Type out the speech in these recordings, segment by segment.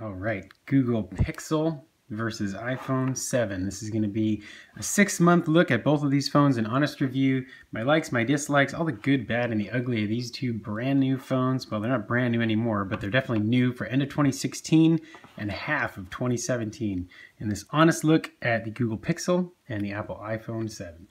All right, Google Pixel versus iPhone 7. This is going to be a six month look at both of these phones, an honest review, my likes, my dislikes, all the good, bad, and the ugly of these two brand new phones. Well, they're not brand new anymore, but they're definitely new for end of 2016 and half of 2017. In this honest look at the Google Pixel and the Apple iPhone 7.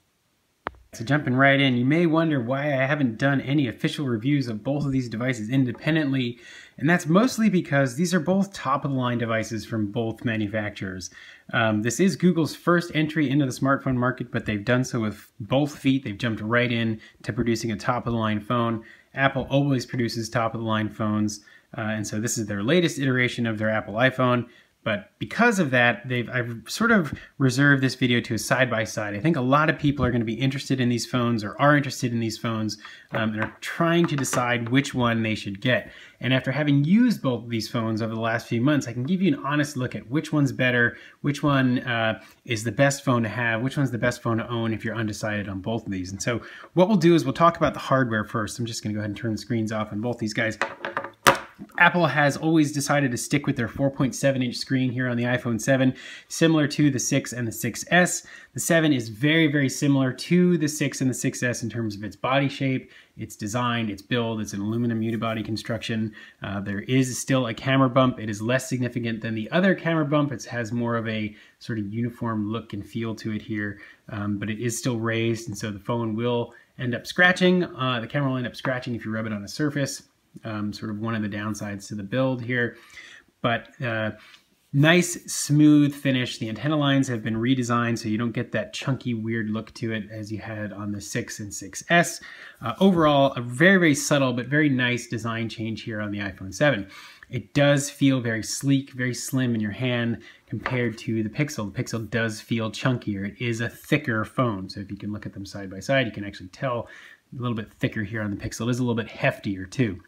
So jumping right in, you may wonder why I haven't done any official reviews of both of these devices independently, and that's mostly because these are both top-of-the-line devices from both manufacturers. Um, this is Google's first entry into the smartphone market, but they've done so with both feet. They've jumped right in to producing a top-of-the-line phone. Apple always produces top-of-the-line phones, uh, and so this is their latest iteration of their Apple iPhone. But because of that, they've I've sort of reserved this video to a side by side. I think a lot of people are going to be interested in these phones or are interested in these phones um, and are trying to decide which one they should get. And after having used both of these phones over the last few months, I can give you an honest look at which one's better, which one uh, is the best phone to have, which one's the best phone to own if you're undecided on both of these. And so what we'll do is we'll talk about the hardware first. I'm just going to go ahead and turn the screens off on both these guys. Apple has always decided to stick with their 4.7 inch screen here on the iPhone 7, similar to the 6 and the 6S. The 7 is very, very similar to the 6 and the 6S in terms of its body shape, its design, its build. It's an aluminum unibody construction. Uh, there is still a camera bump. It is less significant than the other camera bump. It has more of a sort of uniform look and feel to it here, um, but it is still raised, and so the phone will end up scratching. Uh, the camera will end up scratching if you rub it on a surface um, sort of one of the downsides to the build here. But uh, nice, smooth finish. The antenna lines have been redesigned so you don't get that chunky, weird look to it as you had on the 6 and 6S. Uh, overall, a very, very subtle but very nice design change here on the iPhone 7. It does feel very sleek, very slim in your hand compared to the Pixel. The Pixel does feel chunkier. It is a thicker phone, so if you can look at them side by side, you can actually tell a little bit thicker here on the Pixel. It is a little bit heftier too.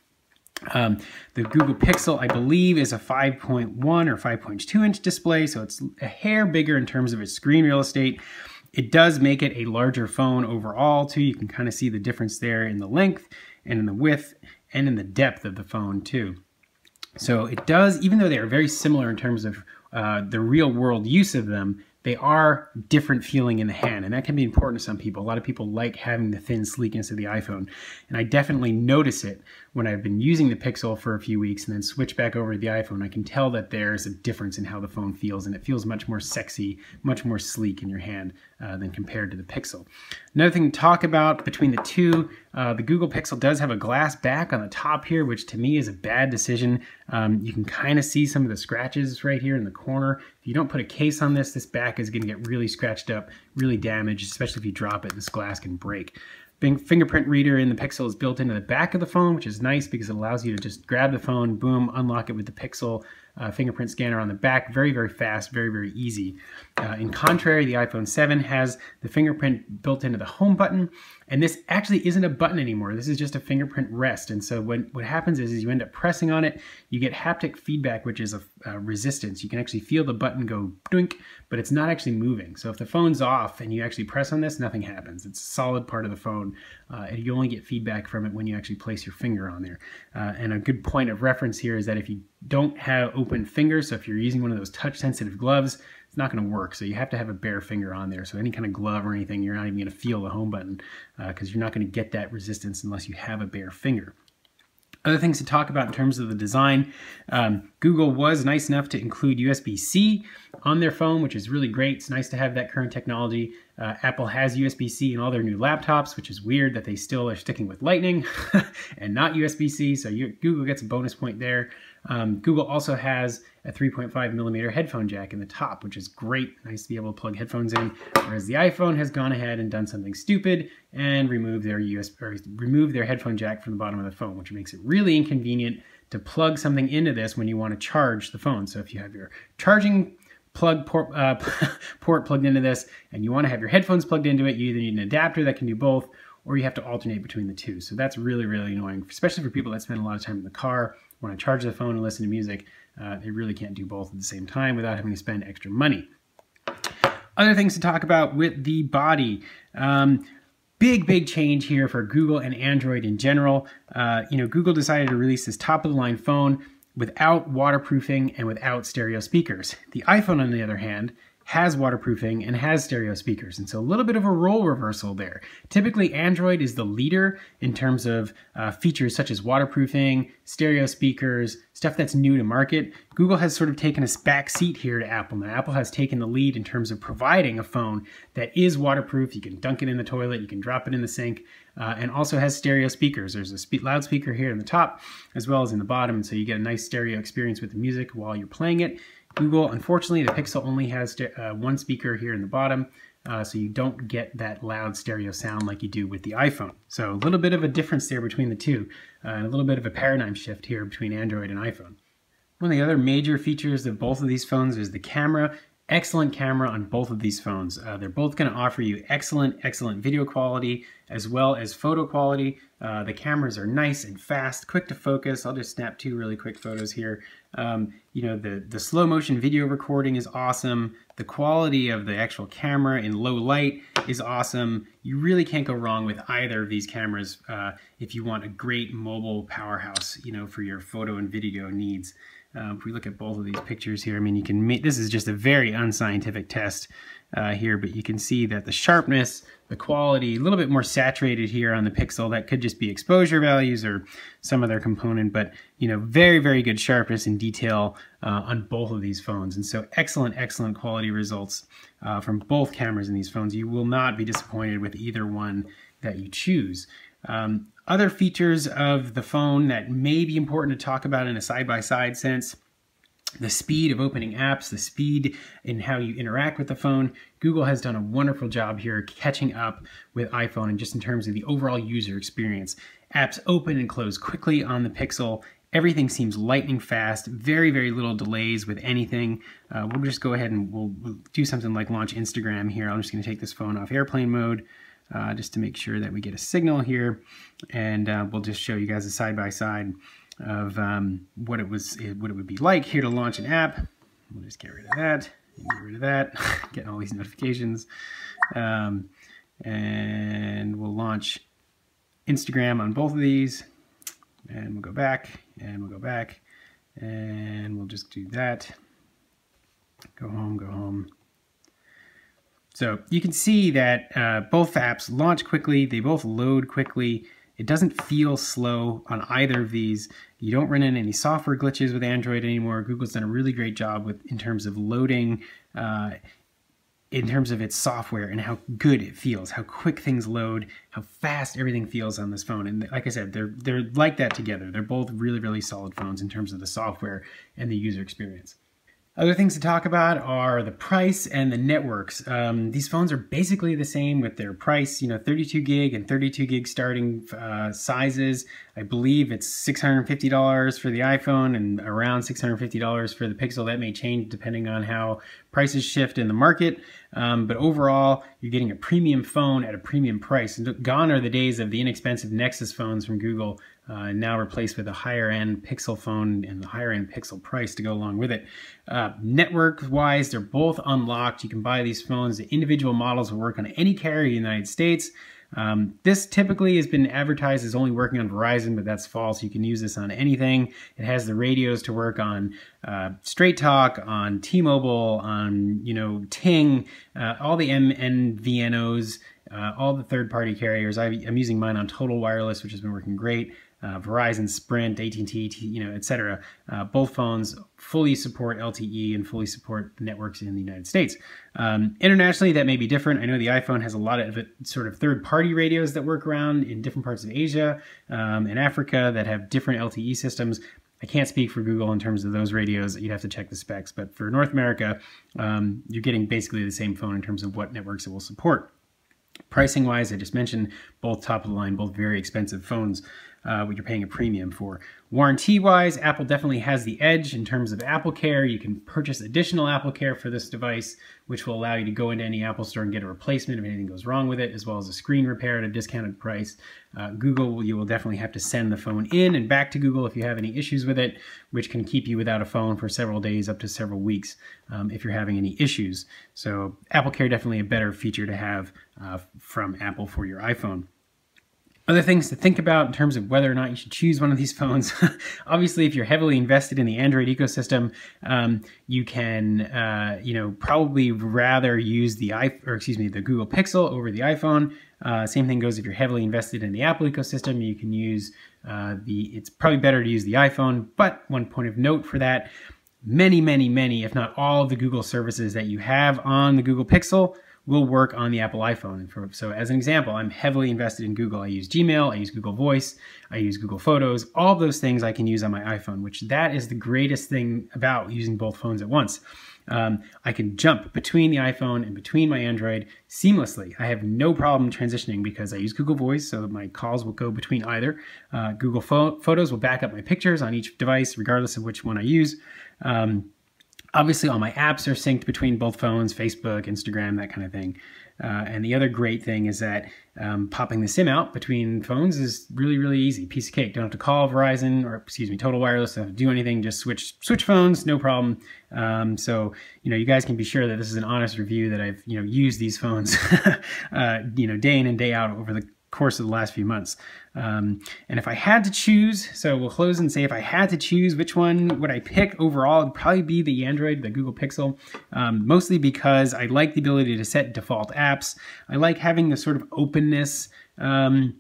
Um, the Google Pixel, I believe, is a 5.1 or 5.2 inch display, so it's a hair bigger in terms of its screen real estate. It does make it a larger phone overall, too. You can kind of see the difference there in the length and in the width and in the depth of the phone, too. So it does, even though they are very similar in terms of uh, the real world use of them, they are different feeling in the hand, and that can be important to some people. A lot of people like having the thin sleekness of the iPhone, and I definitely notice it when I've been using the Pixel for a few weeks and then switch back over to the iPhone. I can tell that there's a difference in how the phone feels, and it feels much more sexy, much more sleek in your hand uh, than compared to the Pixel. Another thing to talk about between the two, uh, the Google Pixel does have a glass back on the top here, which to me is a bad decision. Um, you can kind of see some of the scratches right here in the corner. If you don't put a case on this, this back is going to get really scratched up, really damaged, especially if you drop it, this glass can break. Fingerprint reader in the Pixel is built into the back of the phone, which is nice because it allows you to just grab the phone, boom, unlock it with the Pixel uh, fingerprint scanner on the back. Very, very fast, very, very easy. Uh, in contrary, the iPhone 7 has the fingerprint built into the home button, and this actually isn't a button anymore. This is just a fingerprint rest. And so when, what happens is, is you end up pressing on it, you get haptic feedback, which is a, a resistance. You can actually feel the button go doink, but it's not actually moving. So if the phone's off and you actually press on this, nothing happens. It's a solid part of the phone. Uh, and you only get feedback from it when you actually place your finger on there. Uh, and a good point of reference here is that if you don't have open fingers, so if you're using one of those touch sensitive gloves, not going to work. So you have to have a bare finger on there. So any kind of glove or anything, you're not even going to feel the home button because uh, you're not going to get that resistance unless you have a bare finger. Other things to talk about in terms of the design, um, Google was nice enough to include USB-C on their phone, which is really great. It's nice to have that current technology. Uh, Apple has USB-C in all their new laptops, which is weird that they still are sticking with Lightning and not USB-C, so you, Google gets a bonus point there. Um, Google also has a 3.5 millimeter headphone jack in the top, which is great. Nice to be able to plug headphones in. Whereas the iPhone has gone ahead and done something stupid and removed their USB or removed their headphone jack from the bottom of the phone, which makes it really inconvenient to plug something into this when you want to charge the phone. So if you have your charging plug port, uh, port plugged into this and you want to have your headphones plugged into it, you either need an adapter that can do both or you have to alternate between the two. So that's really, really annoying, especially for people that spend a lot of time in the car, want to charge the phone and listen to music. Uh, they really can't do both at the same time without having to spend extra money. Other things to talk about with the body. Um, big, big change here for Google and Android in general. Uh, you know, Google decided to release this top of the line phone without waterproofing and without stereo speakers. The iPhone, on the other hand, has waterproofing and has stereo speakers. And so a little bit of a role reversal there. Typically, Android is the leader in terms of uh, features such as waterproofing, stereo speakers, stuff that's new to market. Google has sort of taken a back seat here to Apple. Now, Apple has taken the lead in terms of providing a phone that is waterproof. You can dunk it in the toilet, you can drop it in the sink, uh, and also has stereo speakers. There's a spe loudspeaker here in the top as well as in the bottom, And so you get a nice stereo experience with the music while you're playing it. Google, unfortunately, the Pixel only has uh, one speaker here in the bottom, uh, so you don't get that loud stereo sound like you do with the iPhone. So a little bit of a difference there between the two, uh, and a little bit of a paradigm shift here between Android and iPhone. One of the other major features of both of these phones is the camera excellent camera on both of these phones. Uh, they're both going to offer you excellent, excellent video quality as well as photo quality. Uh, the cameras are nice and fast, quick to focus. I'll just snap two really quick photos here. Um, you know, the, the slow motion video recording is awesome. The quality of the actual camera in low light is awesome. You really can't go wrong with either of these cameras uh, if you want a great mobile powerhouse, you know, for your photo and video needs. Uh, if we look at both of these pictures here, I mean, you can this is just a very unscientific test uh, here, but you can see that the sharpness, the quality, a little bit more saturated here on the Pixel. That could just be exposure values or some other component, but, you know, very, very good sharpness and detail uh, on both of these phones. And so excellent, excellent quality results uh, from both cameras in these phones. You will not be disappointed with either one that you choose. Um, other features of the phone that may be important to talk about in a side-by-side -side sense, the speed of opening apps, the speed in how you interact with the phone. Google has done a wonderful job here catching up with iPhone and just in terms of the overall user experience. Apps open and close quickly on the Pixel. Everything seems lightning fast, very, very little delays with anything. Uh, we'll just go ahead and we'll, we'll do something like launch Instagram here. I'm just gonna take this phone off airplane mode uh, just to make sure that we get a signal here. And uh, we'll just show you guys a side-by-side -side of um, what it was, what it would be like here to launch an app. We'll just get rid of that, get rid of that, getting all these notifications. Um, and we'll launch Instagram on both of these. And we'll go back, and we'll go back, and we'll just do that. Go home, go home. So you can see that uh, both apps launch quickly, they both load quickly. It doesn't feel slow on either of these. You don't run into any software glitches with Android anymore. Google's done a really great job with in terms of loading, uh, in terms of its software and how good it feels, how quick things load, how fast everything feels on this phone. And like I said, they're they're like that together. They're both really really solid phones in terms of the software and the user experience. Other things to talk about are the price and the networks. Um, these phones are basically the same with their price, you know, 32 gig and 32 gig starting uh, sizes. I believe it's $650 for the iPhone and around $650 for the Pixel. That may change depending on how prices shift in the market. Um, but overall, you're getting a premium phone at a premium price. Gone are the days of the inexpensive Nexus phones from Google, uh, now replaced with a higher end Pixel phone and the higher end Pixel price to go along with it. Uh, network wise, they're both unlocked. You can buy these phones. The individual models will work on any carrier in the United States. Um, this typically has been advertised as only working on Verizon, but that's false. You can use this on anything. It has the radios to work on uh, Straight Talk, on T-Mobile, on you know Ting, uh, all the MNVNOs, uh, all the third-party carriers. I, I'm using mine on Total Wireless, which has been working great uh, Verizon, Sprint, AT&T, you know, etc. Uh, both phones fully support LTE and fully support networks in the United States. Um, internationally, that may be different. I know the iPhone has a lot of sort of third-party radios that work around in different parts of Asia um, and Africa that have different LTE systems. I can't speak for Google in terms of those radios. You'd have to check the specs. But for North America, um, you're getting basically the same phone in terms of what networks it will support. Pricing wise, I just mentioned both top of the line, both very expensive phones uh, what you're paying a premium for. Warranty wise, Apple definitely has the edge in terms of Apple Care. You can purchase additional Apple Care for this device, which will allow you to go into any Apple store and get a replacement if anything goes wrong with it, as well as a screen repair at a discounted price. Uh, Google, you will definitely have to send the phone in and back to Google if you have any issues with it, which can keep you without a phone for several days up to several weeks um, if you're having any issues. So Apple Care definitely a better feature to have uh, from Apple for your iPhone. Other things to think about in terms of whether or not you should choose one of these phones. Obviously, if you're heavily invested in the Android ecosystem, um, you can, uh, you know, probably rather use the i or excuse me, the Google Pixel over the iPhone. Uh, same thing goes if you're heavily invested in the Apple ecosystem. You can use uh, the. It's probably better to use the iPhone. But one point of note for that: many, many, many, if not all, of the Google services that you have on the Google Pixel will work on the Apple iPhone. So as an example, I'm heavily invested in Google. I use Gmail, I use Google Voice, I use Google Photos, all those things I can use on my iPhone, which that is the greatest thing about using both phones at once. Um, I can jump between the iPhone and between my Android seamlessly. I have no problem transitioning because I use Google Voice, so my calls will go between either. Uh, Google Photos will back up my pictures on each device, regardless of which one I use. Um, Obviously, all my apps are synced between both phones, Facebook, Instagram, that kind of thing. Uh, and the other great thing is that um, popping the SIM out between phones is really, really easy. Piece of cake. Don't have to call Verizon or excuse me, Total Wireless. Don't have to do anything. Just switch switch phones, no problem. Um, so you know, you guys can be sure that this is an honest review that I've you know used these phones, uh, you know, day in and day out over the course of the last few months. Um, and if I had to choose, so we'll close and say if I had to choose which one would I pick overall, it'd probably be the Android, the Google Pixel, um, mostly because I like the ability to set default apps. I like having the sort of openness um,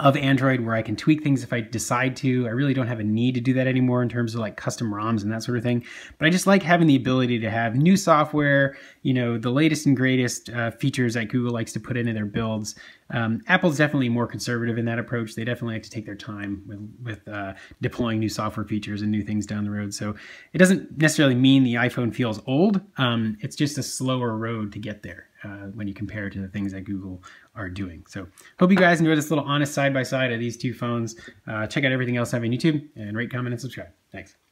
of Android where I can tweak things if I decide to. I really don't have a need to do that anymore in terms of like custom ROMs and that sort of thing. But I just like having the ability to have new software, you know, the latest and greatest uh, features that Google likes to put into their builds. Um, Apple's definitely more conservative in that approach. They definitely like to take their time with, with uh, deploying new software features and new things down the road. So it doesn't necessarily mean the iPhone feels old. Um, it's just a slower road to get there uh, when you compare it to the things that Google are doing. So hope you guys enjoyed this little honest side-by-side -side of these two phones. Uh, check out everything else I have on YouTube and rate, comment, and subscribe. Thanks.